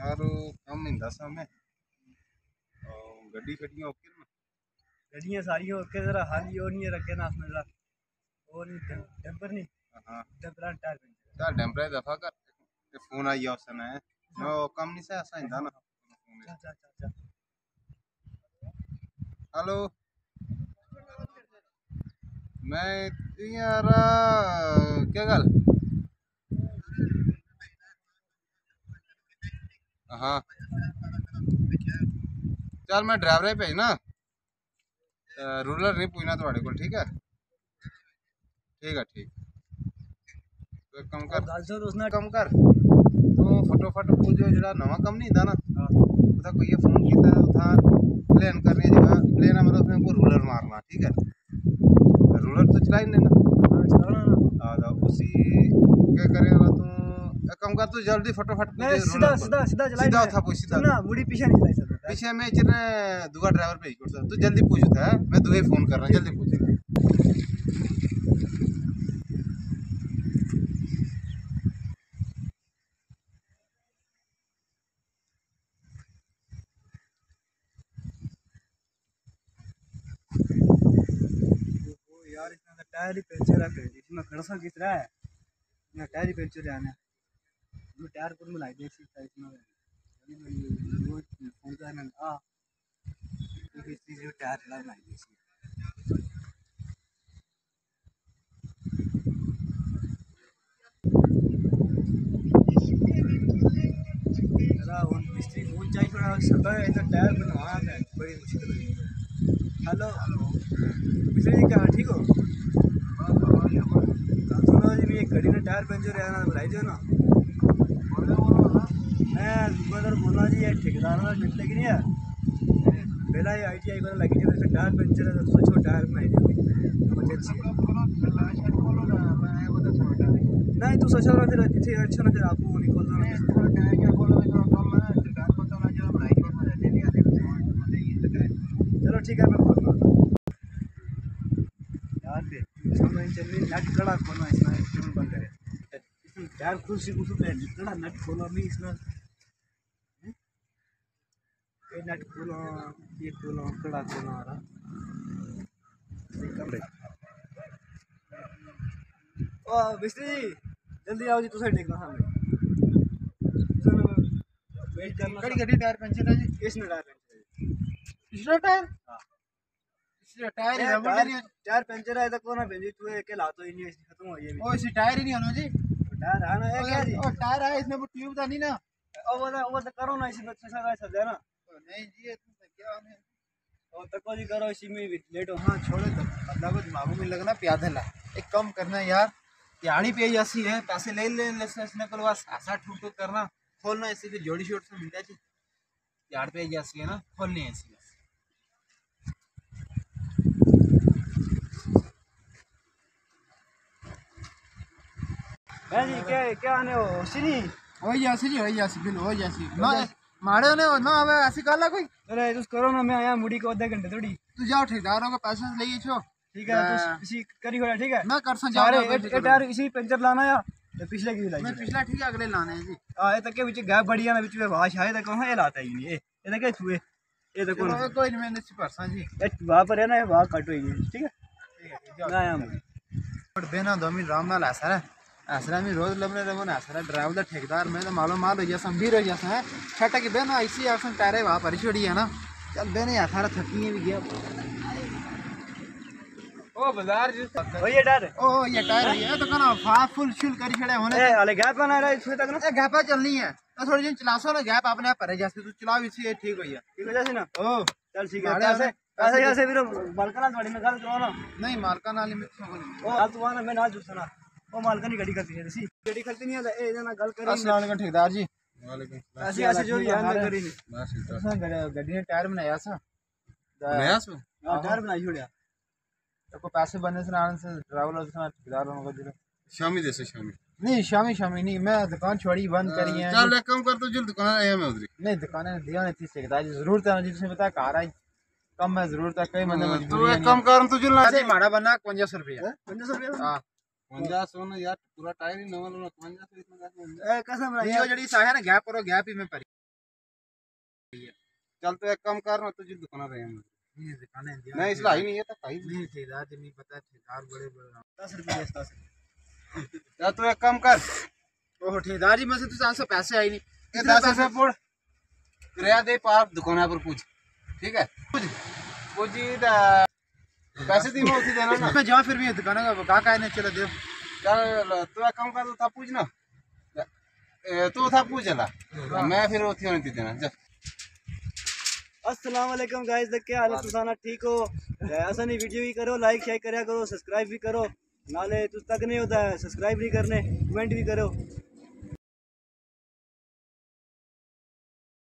यार कम हिंदा सा मैं गड्डी शड्डियाँ ओके ना? गड्डियाँ सारी ओके जरा हाली और नहीं रखे ना उसमें जरा और नहीं टेम्पर नहीं हाँ। टेम्पर टायर पंचर चल टेम्परेचर दफ़ा कर ते फ़ोन आई गया उसने नो कम नहीं से ऐसा हिंदा ना। चल चल चल हेलो। मैं यार क्या गल हाँ। चल मैं ड्राइवर ही भेजना रूरल नहीं पूछना थोड़े को ठीक है? ठीक है ठीक। तो कम कर उसने। कम कर। तो फटोफट पूछो जो नवा कम नहीं था ना? उदा कोई फ़ोन किया उदा प्लेन करने जगह प्लेन है मतलब उसमें रूलर मारना ठीक है? रूलर तो चला ही नहीं ना। हाँ, तो उसी क्या करें तू कर तू जल्दी फटोफट सीधा सीधा सीधा सीधा उठा पूछ सीधा। ना मुड़ी पीछे नहीं चलाई सकता। पीछे मैं चिर दुआ ड्राइवर पे भेज कर तू जल्दी पूछ उठा मैं तुझे फ़ोन कर रहा जल्दी पूछ। यार इसमें तो टायर ही पंचर है इसमें खड़सा किस रहा है? टायर ही पंचर है आने टायर पर मिलाई दे सकता इसमें वो फ़ोन का। ना आ तो चीज़ टायर खड़ा मिलाई दे सकता है तो टायर है, बड़ी मुश्किल है हेलो? मिस्त्री जी क्या, ठीक हो? सुनो जी ये गाड़ी में टायर पंचर है ना मैं दुकानदार बोला जी ये ठेकेदार ना मिलते कि नहीं है? पहला ये आई टी आई लगी थी फिर टायर पंचर है तो सोचो टायर इमरजेंसी नहीं, तू सोचा रहा फिर जिसे अच्छा ना फिर आपको नहीं खोलना ना चलो ठीक है, मैं खोलना यार चलिए नट कड़ा खोलना इसमें बंद करे। से कुछ पे कड़ा, नट खोलो नहीं, इसमें हैं? ये नट खोलो ये खोलो कड़ा खोलो आ रहा ओ मिस्त्री जी जल्दी आओ जी तुझे देखना सुनो वेट करना कड़ी गड्डी टायर पंचर है जी। इसमें टायर पंचर है पिछला टायर? हाँ। टायर टायर पंचर है। तो कौन है भेजी तू एक ला तो ही नहीं खत्म हो ये ओ इसी टायर ही नहीं आना जी। टायर है ना ये क्या जी। ओ टायर है इसमें वो ट्यूब था नहीं ना। ओ वो तो वो तो करो ना इसमें अच्छा सा सब तो क्या है और तको जी करो इसी में भी लेट। हो हाँ छोड़ो तो। अल्लाह को दिमागों में लगना प्याद ला एक कम करना यार पे जैसी है पैसे ले ले ले इसने ऐसा ठुक ठुक करना। खोलना ऐसे फिर जोड़ी शॉट से है यार पे जैसी है ना खोलनी ऐसी। है जी क्या क्या आने हो? सिनी हो जैसी जी हो जैसी बिल हो जैसी ना मारे ने ना हमें ऐसी काला कोई? अरे तुस करो ना मैं आया मुड़ी को आधे घंटे थोड़ी। तू जाओ ठेकेदारों को पैसे ले छो ठीक है तुस इसी करी हो ठीक है? मैं कर सा सारे जाओ ये टायर इसी पंचर लाना या? तो पिछले की मैं लाई पिछला ठीक है अगले लाने हैं जी। आ ये तक के बीच गैप बढ़िया ना बीच में वाश आए तक ये लाता ही नहीं ये तक छुए ये तक कोई नहीं मैंने परसा जी। वहाँ पर है ना वहाँ कट हुई है? ठीक है ठीक है मैं आया हूँ। बट बेना दो मिनट राम नाल है ऐसा में रोज लबने रहो ना ऐसा ड्राइवर दा ठेकेदार मैं तो मालूम माल हो जैसा हम भी रह जैसा है छटा के बेना ऐसी आसन टायरे वहाँ पर छोड़ी है ना। चल बेने यार सारा थकी भी गया। ओ बाज़ार जी। ओ ये टायर ओ ये टायर है ये तो कना फास्ट फुल शुल करी छड़े होने। ए अले गैप बना रहा है इसमें तक ना? ए गैप चलनी है। तो थोड़ी दिन चला सो ना गैप अपने आप परे जैसे तू चलाओ इसी ये ठीक होइया ठीक है जैसे ना? ओ। चल ठीक है पैसे वाले- पैसे जैसे फिर? मालका ना गाड़ी में गल करो ना। नहीं मालका नाली में तो ओ हाल तू आना मैं ना। जुसना ओ मालका गाड़ी करती है सी गाड़ी करती नहीं है ए ना गल करी अस्सलाम वालेकुम ठेकेदार जी वालेकुम ऐसे ऐसे जो भी है ना करी नहीं बस गड्डी ने टायर बनाया सा नया सो टायर बनाई छोड़या तो को पैसे बनने से आने से ड्राइवर से ठेकेदार होने को दिलो शामी जैसे शामी नहीं शामी शामी नहीं मैं दुकान छोड़ी बंद करी है चल एक कर तो जल्द दुकान आया मैं उधर नहीं दुकानें दिया नहीं थी ठेकेदार जी ज़रूरत है जी तुमने कार आई कम है ज़रूरत है कई बंदे तो मजबूरी एक काम कर तू जल्द है माड़ा बनना पंजा रुपया 500 रुपया हाँ पंजा सौ यार पूरा टायर ही नवा लोना पंजा सौ इतना ए कसम ये बनाई जड़ी सा है ना गैप करो गैप ही में परी। चल तो एक कम कर ना तुझे दुकान रहे हैं नहीं दिखाने दिया नहीं इसलिए ही नहीं है तो कहीं नहीं ठेकेदार ठेकेदार बड़े बड़े चल तू एक कम कर। ओह ठेकेदार जी मैं से तुझे से पैसे आई नहीं। दस रुपये पुड़ किराया दे पार दुकान पर पूछ। ठीक है? पूछ। पूछ पैसे दी उसी देना ना। मैं जहाँ फिर भी दुकान का का का नहीं चला दे। तू कम कर तू था पूछ ना। तू था पूछ ला। मैं फिर उठी होने दी देना चल अस्सलाम वालेकुम गाइस देख के हालत तुसाना ठीक हो? ऐसा नहीं वीडियो भी करो लाइक शेयर करया करो सब्सक्राइब भी करो। नाले तुझ तक नहीं होता है सब्सक्राइब नहीं करने कमेंट भी करो।